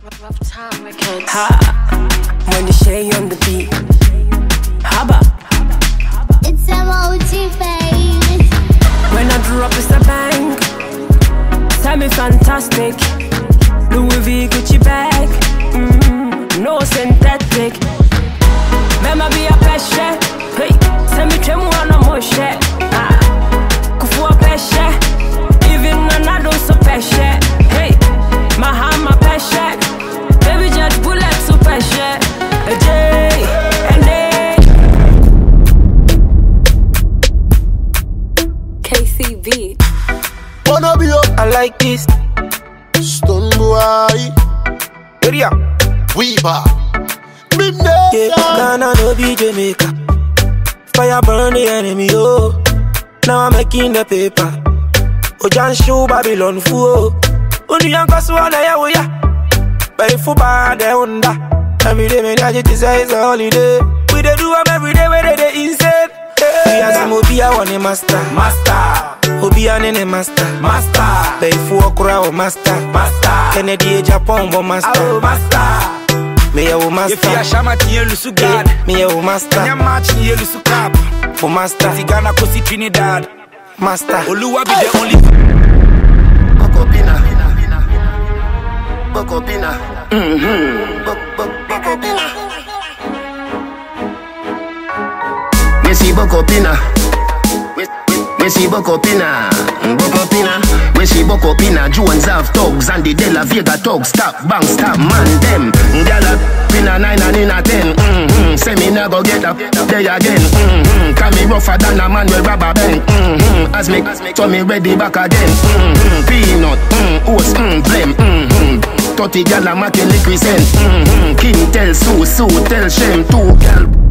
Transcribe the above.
Ha, money shay on the beat. Haba, It's emoji, baby. when I up it's a bank. Semi fantastic. Louis V Gucci bag. I like this. Stonebwoy. Area. Weaver. Bim Yeah, Ghana no be Jamaica. Fire burn the enemy, oh. Now I'm making the paper. Ojan show Babylon fool. Unu yang kaswa na ya woya. But if you bad they under. Every day me nyaj it is a holiday. We dey do 'em every day where they dey insane. We as him obi a one master. Master. Obi a nene master. Master. But if you okra o master. Master. Kennedy Japan bo master. Oh master. Me a wo master. If you shama tiye lusu God Me a wo master. Nya match niye lusu cap For master, Ti Ghana kosi Trinidad master. Oluwa be the only Bokopina. Bokopina. Mm-hmm. Bokopina. Messi Bokopina. Messi Bokopina. Bokopina. Jones have thugs and the De La Vega thugs. Stop, bang, stop, man, them. Gala, pin a nine and in a ten. Mm-hmm. Say me nah go get up there again. Mm-hmm. Can me rougher than a man with rubber band. Mm-hmm. As me, so me ready back again. Mm-hmm. Peanut, mm, oats, mm, blem. Mm-hmm. 30 gal a make liquid scent. Mm-hmm. King tell Sue, Sue tell Shem. Two gal